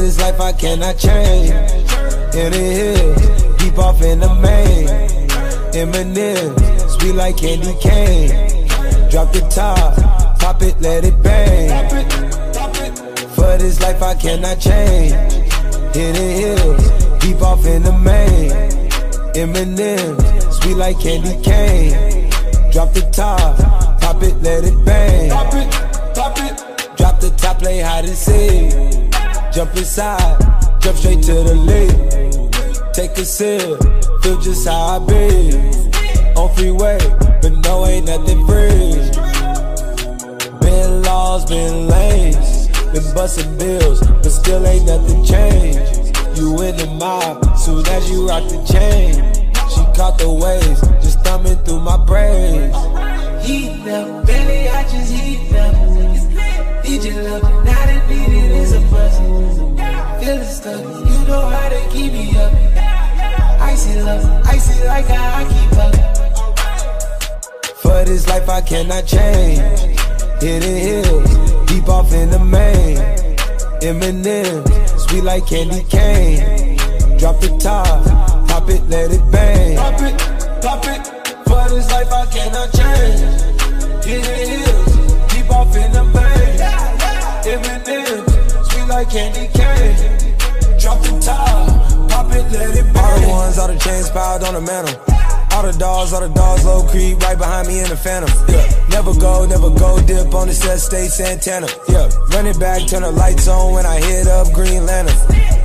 life I cannot change. Hidden hills, deep off in the main. Eminem, sweet like candy cane. Drop the top, pop it, let it bang. For this life I cannot change. Hidden hills, deep off in the main. Eminem, sweet like candy cane. Drop the top, pop it, let it bang. Drop the top, play hide and seek. Jump inside, jump straight to the lead. Take a sip, feel just how I be. On freeway, but no, ain't nothing free. Been laws, been lanes, been busting bills, but still ain't nothing changed. You in the mob, soon as you rock the chain. She caught the waves, just thumbing through my braids. Heat up, baby, I just heat up. Need your love, not a need it is a buzz. Feeling stuck, you know how to keep me up. Icy love, icy like how I keep up. For this life I cannot change. Hidden hills, deep off in the main. Eminem, sweet like candy cane. Drop the top, pop it, let it bang. Pop it, pop it. For this life I cannot change. Like candy cane. Drop the top, pop it, let it bang. All the ones, all the chains piled on the mantle. All the dogs, all the dogs, low creep, right behind me in the phantom. Yeah, never go, never go, dip on the set, stay Santana. Yeah, run it back, turn the lights on when I hit up Green Lantern.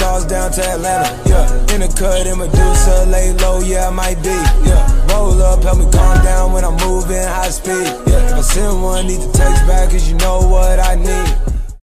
Dogs down to Atlanta. Yeah, in the cut, in Medusa, lay low, yeah, I might be. Yeah, roll up, help me calm down when I'm moving high speed. Yeah, if I send one, need to text back, cause you know what I need.